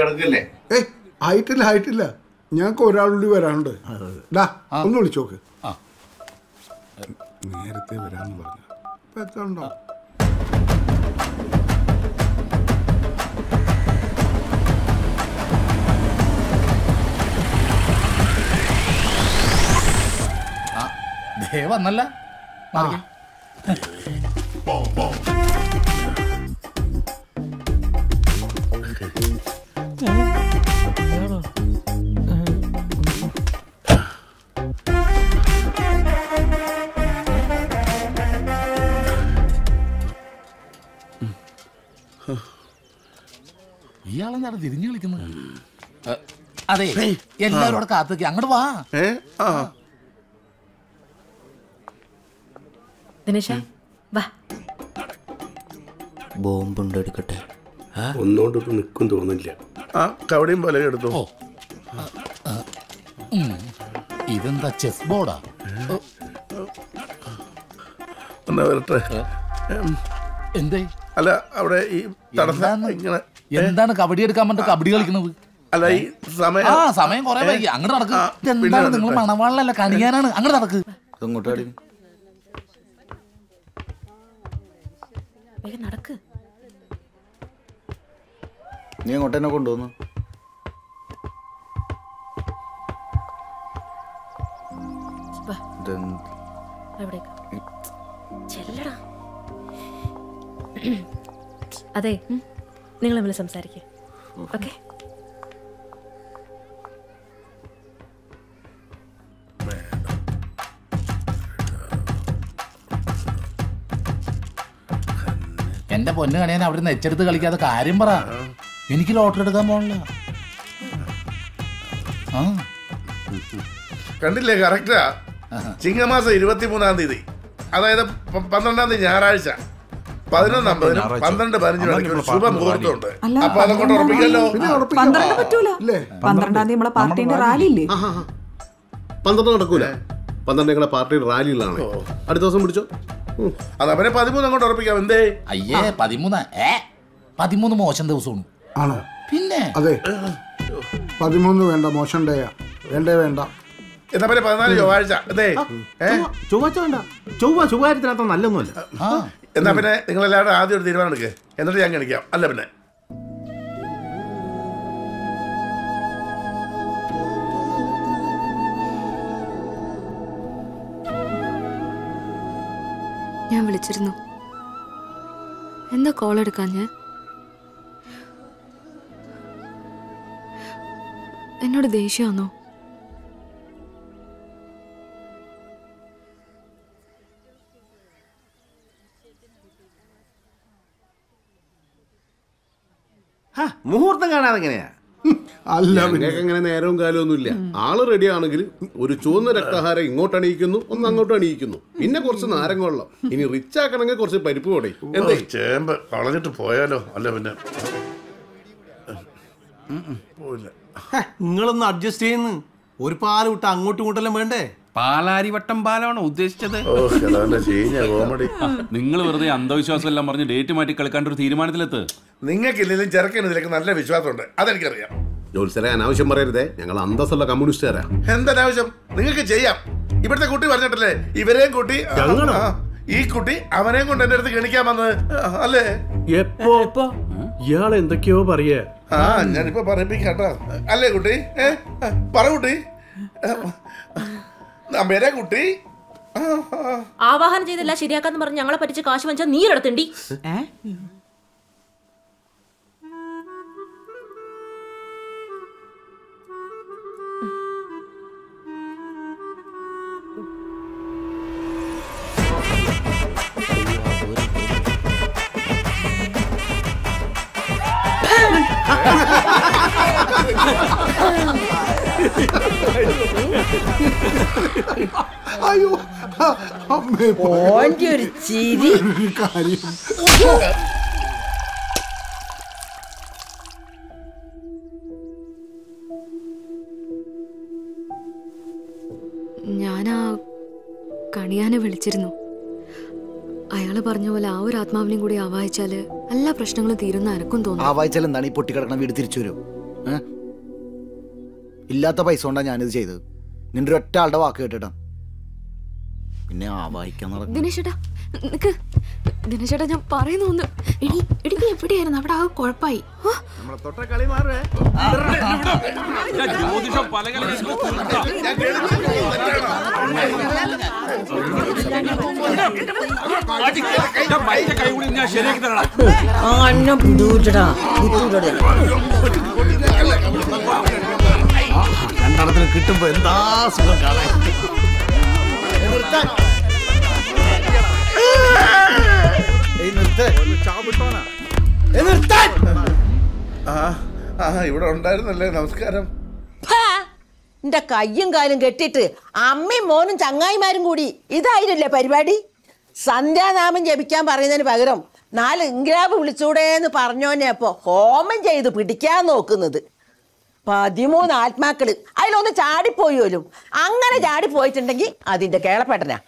കടക്കല്ലേ? ആയിട്ടില്ല ആയിട്ടില്ല. ഞങ്ങൾക്ക് ഒരാളുകൂടി വരാനുണ്ട്. ഒന്ന് വിളിച്ചോക്ക് നേരത്തെ വരാന്ന് പറഞ്ഞു ഇപ്പൊ എത്തണ്ടോ വന്നല്ല. ഇയാളെന്താണ് തിരിഞ്ഞു കളിക്കുന്നത്? അതെ എല്ലാവരും അവിടെ കാത്തു അങ്ങോട്ട് വാ ഏ ആ ദിനേശ വാ. ബോംബുണ്ട് എടുക്കട്ടെ. ഒന്നുകൊണ്ട് ഇപ്പൊ നിൽക്കും തോന്നില്ല ആ കവടിയും പോലെ എടുത്തു. ഇതെന്താ ചെസ് ബോർഡാ? എന്നാ വരട്ടെ. എന്തേ? അല്ല അവിടെ ഈ തടസ്സം? ഇങ്ങനെ എന്താണ് കബഡി എടുക്കാൻ പറഞ്ഞിട്ട് കബഡി കളിക്കുന്നത്? അല്ല ഈ സമയം ആ സമയം കൊറേ വൈകി. അങ്ങോട്ട് നടക്ക്. എന്താണ് നിങ്ങൾ. മണവാളല്ല കണിയാനാണ്? അങ്ങോട്ട് നടക്കുക ഇങ്ങോട്ട് വേഗം നടക്ക്. നീ അങ്ങോട്ട് തന്നെ കൊണ്ടുവന്നു? അതെ നിങ്ങൾ തമ്മിൽ സംസാരിക്കുക ഓക്കെ? എന്റെ പൊന്ന് കണിയാൻ അവിടെ നെച്ചെടുത്ത് കളിക്കാതെ കാര്യം പറ. എനിക്ക് ലോട്ടറി എടുക്കാൻ പോണില്ല. ആ. കണ്ടില്ലേ കറക്റ്റാ? ചിങ്ങമാസം ഇരുപത്തിമൂന്നാം തീയതി. അതായത് പന്ത്രണ്ടാം തീയതി ഞായറാഴ്ച. പതിനൊന്നാം പന്ത്രണ്ട് പതിനഞ്ച് മണിക്ക് ഒരു ശുഭ മുഹൂർത്തമുണ്ട്. അപ്പൊ അതങ്ങോട്ട് ഉറപ്പിക്കല്ലോ പിന്നെ ഉറപ്പിക്കാം. പന്ത്രണ്ട് പറ്റൂല. ഇല്ലേ? പന്ത്രണ്ടാം. തീയതി നമ്മളെ പാർട്ടിന്റെ റാലി ഇല്ലേ പന്ത്രണ്ട് നടക്കൂല. പന്ത്രണ്ട് ഞങ്ങളുടെ പാർട്ടിയുടെ റാലിയിലാണ്. അടുത്ത ദിവസം പിടിച്ചോ. അത് അവനെ പതിമൂന്ന് അങ്ങോട്ട് ഉറപ്പിക്കാം. എന്തേ? അയ്യേ പതിമൂന്ന്. ഏ? പതിമൂന്ന് മോശം ദിവസമാണ്. ആണോ? പിന്നെ? അതെ. പതിമൂന്ന് വേണ്ട മോശം ഡേയാ വേണ്ടേ വേണ്ട. എന്നാ പിന്നെ പതിനാല് ചൊവ്വാഴ്ച. അതെ ചൊവ്വാഴ്ച വേണ്ട. ചൊവ്വ ചൊവ്വാഴ്ചത്തിനകത്ത് നല്ലൊന്നുമല്ല. എന്നാ പിന്നെ നിങ്ങളെല്ലാവരും ആദ്യം ഒരു തീരുമാനം എടുക്കുക എന്നിട്ട് ഞാൻ കാണിക്കാം അല്ല പിന്നെ. വിളിച്ചിരുന്നു. എന്താ കോൾ എടുക്കാൻ ഞാൻ? എന്നോട് ദേഷ്യമാണോ മുഹൂർത്തം കാണാതെ എങ്ങനെയാ അല്ല പിന്നെ അങ്ങനെ നേരവും കാലവും ഒന്നുമില്ല. ആൾ റെഡി ആണെങ്കിൽ ഒരു ചുവന്ന രക്തഹാരം ഇങ്ങോട്ട് അണിയിക്കുന്നു ഒന്ന് അങ്ങോട്ട് അണിയിക്കുന്നു. പിന്നെ കുറച്ച് നാരങ്ങ വെള്ളം. ഇനി റിച്ച് ആക്കണമെങ്കിൽ കുറച്ച് പരിപ്പ് കൂടെ. എന്താ? ചേമ്പ് കളഞ്ഞിട്ട് പോയാലോ? അല്ല പിന്നെ. പോയില്ല. നിങ്ങളൊന്ന് അഡ്ജസ്റ്റ് ചെയ്യുന്നു. ഒരു പാൽ വിട്ട് അങ്ങോട്ടും ഇങ്ങോട്ടെല്ലാം വേണ്ടേ? പാലാരി വട്ടം പാലാണോ ഉദ്ദേശിച്ചത്? നിങ്ങൾ വെറുതെ അന്ധവിശ്വാസം എല്ലാം പറഞ്ഞ് ഡേറ്റ് മാറ്റി കളിക്കാണ്ട് ഒരു തീരുമാനത്തിലെത്ത്. നിങ്ങൾക്കില്ലെങ്കിലും ചെറുക്കന് ഇതിലേക്ക് നല്ല വിശ്വാസമുണ്ട്. അതെനിക്കറിയാം. ജോത്സരെ അനാവശ്യം പറയരുതേ. ഞങ്ങൾ അന്തസ്സുള്ള കമ്മ്യൂണിസ്റ്റുകാരാ. എന്തനാവശ്യം നിങ്ങൾക്ക് ചെയ്യാം. ഇവിടുത്തെ കുട്ടി പറഞ്ഞിട്ടല്ലേ? ഇവരെയും കുട്ടി ഞങ്ങളോ? ഈ കുട്ടി അവനെയും കൊണ്ട് എന്റെ അടുത്ത് ഗണിക്കാൻ വന്നത്. അല്ലേ? എപ്പോ? ഇയാൾ എന്തൊക്കെയോ പറയേ. ആ ഞാനിപ്പോ പറയിപ്പിക്കാട്ടോ. അല്ലേ കുട്ടി? ഏ ആ, പറ കുട്ടി. നമ്മേരെ കുട്ടി. ആ, ആ. ആവാഹനം ചെയ്തില്ല ശരിയാക്കാന്ന് പറഞ്ഞ് ഞങ്ങളെ പറ്റിച്ച് കാശ് വാങ്ങിച്ചാൽ നീ എടുത്തണ്ടി ഏ? അയ്യോ അമ്മേ ഓന്റെ ഒരു ചിരി കാര്യം. ഞാൻ ആ കണിയാനെ വിളിച്ചിരുന്നു. അയാൾ പറഞ്ഞ പോലെ ആ ഒരു ആത്മാവിനെയും കൂടി ആവാഹിച്ചാൽ എല്ലാ പ്രശ്നങ്ങളും തീരുന്ന എനക്കും തോന്നുന്നു. വായിച്ചാൽ എന്താണ് ഈ പൊട്ടിക്കിടക്കണ വീട് തിരിച്ചു വരും? ഇല്ലാത്ത പൈസ കൊണ്ടാണ് ഞാനിത് ചെയ്തത്. നിന്റെ ഒറ്റാളുടെ ഒറ്റ ആളുടെ വാക്ക് കേട്ടിട്ടാ. പിന്നെ ആ വായിക്കാൻ നടക്കും ദിനേശേട്ടാ നിക്ക്. ദിനേശേട്ടാ ഞാൻ പറയുന്നു ഒന്ന്. എടി എടി നീ എവിടെയായിരുന്നു? അവിടെ ആ കുഴപ്പമായി ജ്യോതിഷം പല കൈ കൂടി ഞാൻ ശരിയാക്കി രണ്ടെണ്ണത്തിന് കിട്ടുമ്പോ എന്താ സുഖം കാണാൻ? ഇവിടെ ഉണ്ടായിരുന്നല്ലേ? നമസ്കാരം. എന്റെ കയ്യും കാലും കെട്ടിട്ട് അമ്മയും മോനും ചങ്ങായിമാരും കൂടി ഇതായിരുന്നില്ലേ പരിപാടി? സന്ധ്യാനാമം ജപിക്കാൻ പറയുന്നതിന് പകരം നാല് ഇംഗ്രാബ് വിളിച്ചൂടേന്ന് പറഞ്ഞോനെ അപ്പോ ഹോമം ചെയ്ത് പിടിക്കാൻ നോക്കുന്നത്. പതിമൂന്ന് ആത്മാക്കൾ. അതിലൊന്ന് ചാടിപ്പോയോലും അങ്ങനെ ചാടിപ്പോയിട്ടുണ്ടെങ്കിൽ അതിന്റെ കേളപ്പെട്ടനാ.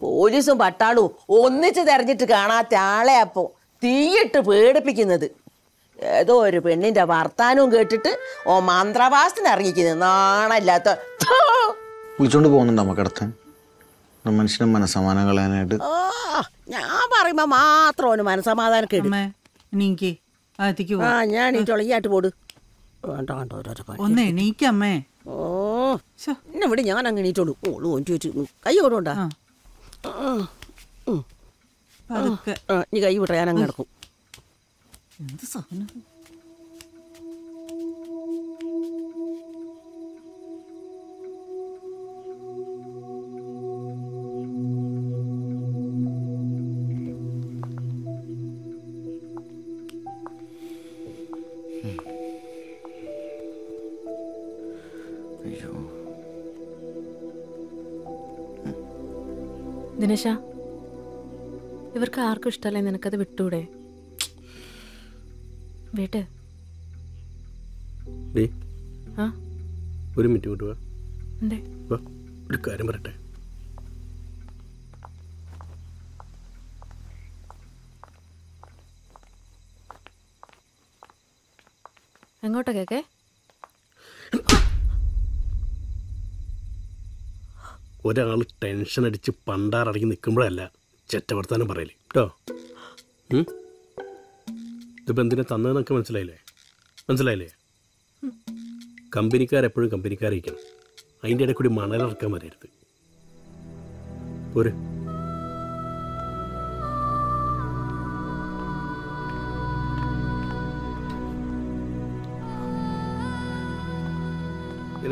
പോലീസും പട്ടാളും ഒന്നിച്ച് തെരഞ്ഞിട്ട് കാണാത്ത ആളെ അപ്പോ തീയിട്ട് പേടിപ്പിക്കുന്നത്. ഏതോ ഒരു പെണ്ണിന്റെ വർത്താനവും കേട്ടിട്ട് ഓ മന്ത്രവാസത്തിന് ഇറങ്ങിക്കുന്നത് നാണല്ലാത്ത. വിളിച്ചോണ്ട് പോകുന്നുണ്ട് മക്കടത്താൻ മനുഷ്യനെ കളയാനായിട്ട്. ഞാൻ പറയുമ്പോ മാത്രം മനസമാധാനം കേട്ടു ആ ഞാൻ ഈ ചൊളിയായിട്ട് പോട്. വേണ്ട വേണ്ട ഓരോരോ പണി. ഒന്ന് എണീക്കമ്മേ ഓ എന്നെ ഇവിടെ ഞാൻ അങ്ങ് എണീറ്റോളൂ. ഓളൂ ഓൻ വെച്ച് കൈ പതുക്കെ. നീ കൈ വിട്ട ഞാൻ അങ്ങ് കിടക്കും എന്ത് സാധനം? ദിനേശ ഇവർക്ക് ആർക്കും ഇഷ്ടമല്ലേ നിനക്കത് വിട്ടൂടെ? വീട്ട്. ഡേ ആ? ഒരു മിനിറ്റ് കൊണ്ട് വാ. എന്തേ? വാ ഒരു കാര്യം പറയട്ടെ. എങ്ങോട്ടാ കേക്കേ? ഒരാൾ ടെൻഷൻ അടിച്ച് പണ്ടാറടങ്ങി നിൽക്കുമ്പോഴല്ല ചെറ്റവർത്താനം പറയൽ. കേട്ടോ ഇതിപ്പോൾ എന്തിനാ തന്നതെന്നൊക്കെ മനസ്സിലായില്ലേ? മനസ്സിലായില്ലേ? കമ്പനിക്കാരെപ്പോഴും കമ്പനിക്കാരിക്കണം അതിന്റെ ഇടയിൽ കൂടി മണലിറക്കാൻ വരരുത്. പോരെ.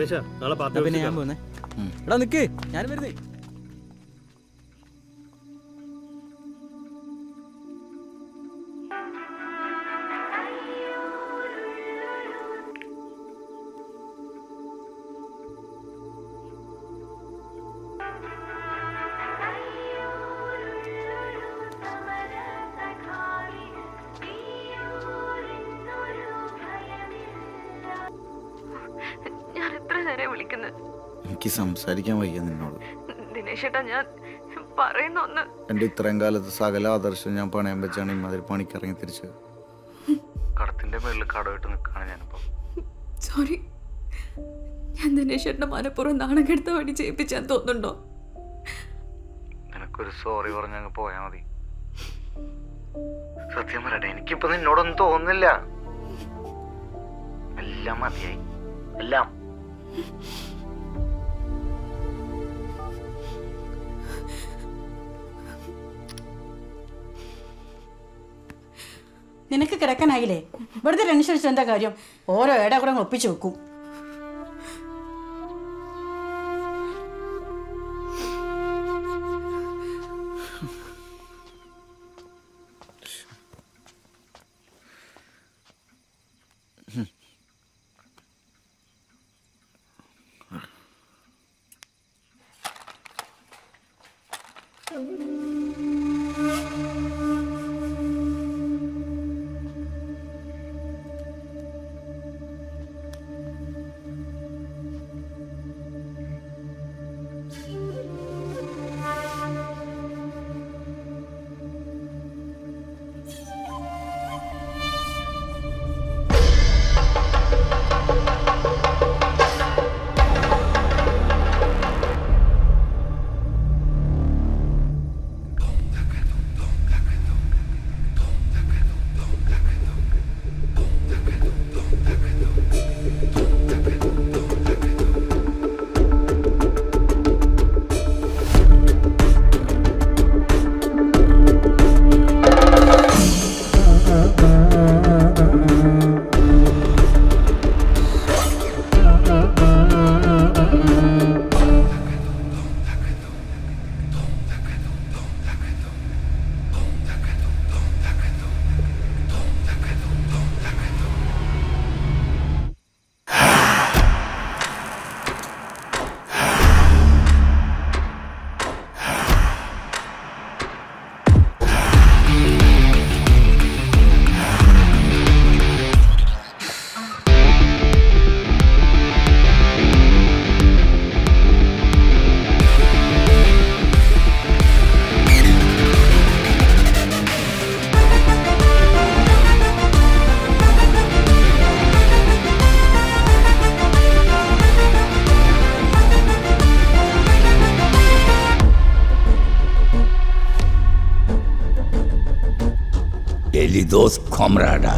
ദിനേശ നാളെ പാർട്ടി പിന്നെ ഞാൻ പോന്നെ. എടാ നിക്ക് ഞാൻ വരുന്നേ. നേരം എനിക്ക് സംസാരിക്കാൻ വയ്യ നിന്നോട്. ദിനേശേട്ടാ ഞാൻ പറയുന്ന ഒന്ന് എന്റെ ഇത്രയും കാലത്ത് സകല ആദർശം ഞാൻ പണയം വെച്ചാണ് ഇമാതിരി പണിക്കിറങ്ങി തിരിച്ചത്. കടത്തിന്റെ മേളിൽ കടമായിട്ട് നിൽക്കാണ് ഞാനിപ്പോ. സോറി. ഞാൻ ദിനേശേട്ടനെ മനപ്പുറം നാണം കെടുത്ത വേണ്ടി ചെയ്യിപ്പിച്ചാൻ തോന്നുന്നുണ്ടോ? നിനക്കൊരു സോറി പറഞ്ഞങ്ങ് പോയാ മതി. സത്യം പറയട്ടെ എനിക്കിപ്പോ നിന്നോടൊന്നും തോന്നുന്നില്ല. എല്ലാം മതിയായി. എല്ലാം. നിനക്ക് കിടക്കാനായില്ലേ? വെറുതെ ടെൻഷൻ എന്താ കാര്യം? ഓരോ ഏടാ കൂടെ ഒപ്പിച്ചു വെക്കും. എലിദോസ് comrade.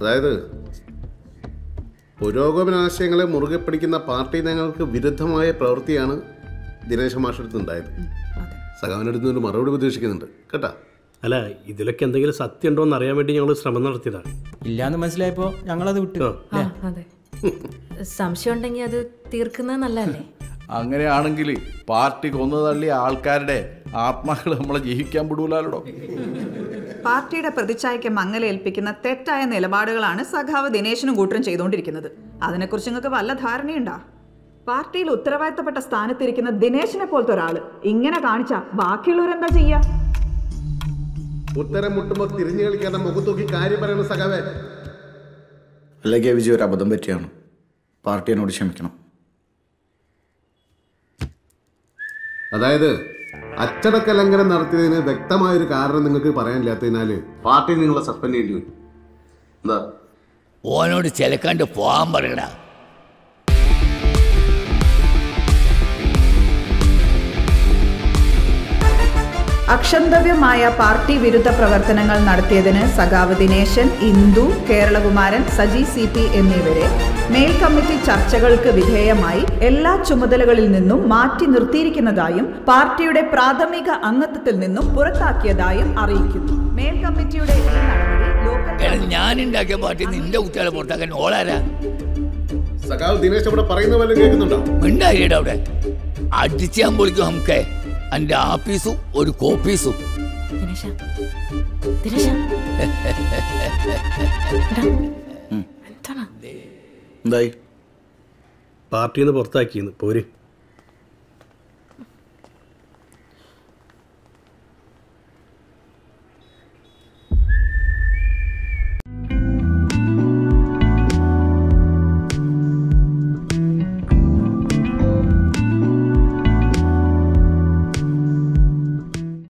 അതായത് പുരോഗമനാശയങ്ങളെ മുറുകെ പിടിക്കുന്ന പാർട്ടി നയങ്ങൾക്ക് വിരുദ്ധമായ പ്രവൃത്തിയാണ് ദിനേശ മാഷടുത്ത് ഉണ്ടായത് സഖാവിനടുത്ത് നിന്ന് മറുപടി പ്രതീക്ഷിക്കുന്നുണ്ട്. കേട്ടാ? അല്ല ഇതിലൊക്കെ എന്തെങ്കിലും സത്യം ഉണ്ടോ എന്ന് അറിയാൻ വേണ്ടി ഞങ്ങൾ ശ്രമം നടത്തിയതാണ്. ഇല്ലാന്ന് മനസ്സിലായപ്പോ ഞങ്ങളത് വിട്ടു. അതെ. സംശയം ഉണ്ടെങ്കിൽ അത് തീർക്കുന്നത് നല്ലതല്ലേ? അങ്ങനെയാണെങ്കിൽ പാർട്ടി കൊന്നു തള്ളിയ ആൾക്കാരുടെ ആത്മാക്കൾ നമ്മളെ ജീവിക്കാൻ വിടൂലോ പാർട്ടിയുടെ പ്രതിച്ഛായയ്ക്ക് മങ്ങലേൽപ്പിക്കുന്ന തെറ്റായ നിലപാടുകളാണ് സഖാവ് ദിനേശനും കൂട്ടരും ചെയ്തുകൊണ്ടിരിക്കുന്നത്. അതിനെക്കുറിച്ച് നിങ്ങൾക്ക് വല്ല ധാരണയുണ്ടാ? പാർട്ടിയിൽ ഉത്തരവാദിത്തപ്പെട്ട സ്ഥാനത്തിരിക്കുന്ന ദിനേശിനെ പോലത്തെ ഒരാൾ. ഇങ്ങനെ കാണിച്ച ബാക്കിയുള്ളവരെന്താ ചെയ്യാ? ഉത്തരം മുട്ടുമ്പോ തിരിഞ്ഞു കളിക്കാതെ മുഖത്തൂക്കി കാര്യം പറയുന്ന സഖാവേ. അല്ല കെ വിജയ് ഒരു അബദ്ധം പറ്റിയാണ്. പാർട്ടി എന്നോട് ക്ഷമിക്കണം. അതായത് അച്ചടക്ക ലംഘനം നടത്തിയതിന് വ്യക്തമായൊരു കാരണം നിങ്ങൾക്ക് പറയാനില്ലാത്തതിനാല് പാർട്ടി നിങ്ങളെ സസ്പെൻഡ് ചെയ്യേണ്ടി വരും. എന്താ? ഓനോട് ചെലക്കാണ്ട് പോകാൻ പറയടാ അക്ഷന്തവ്യമായ പാർട്ടി വിരുദ്ധ പ്രവർത്തനങ്ങൾ നടത്തിയതിന് സഖാവ് ദിനേശൻ ഇന്ദു കേരളകുമാരൻ സജി സി പി എന്നിവരെ മേൽ കമ്മിറ്റി ചർച്ചകൾക്ക് വിധേയമായി എല്ലാ ചുമതലകളിൽ നിന്നും മാറ്റി നിർത്തിയിരിക്കുന്നതായും പാർട്ടിയുടെ പ്രാഥമിക അംഗത്വത്തിൽ നിന്നും പുറത്താക്കിയതായും അറിയിക്കുന്നു. മേൽ കമ്മിറ്റിയുടെ ഈ നടപടി ഞാൻ ഉണ്ടാക്കിയ പാർട്ടി നിന്റെ കുട്ടികളെ പുറത്താക്കാൻ ഓളാരാ? സഖാവ് ദിനേശ് ഇവിടെ പറയുന്ന പോലെ കേൾക്കുന്നുണ്ടോ? മിണ്ടായിട അവിടെ. അടിച്ചാൻ പൊളിക്കും നമുക്ക്. എന്റെ ആപ്പീസും ഒരു കോപ്പീസും. ദിനേശ ദിനേശ. എന്താണ്? എന്തായി? പാർട്ടിന്ന് പുറത്താക്കിയെന്ന് പോര്.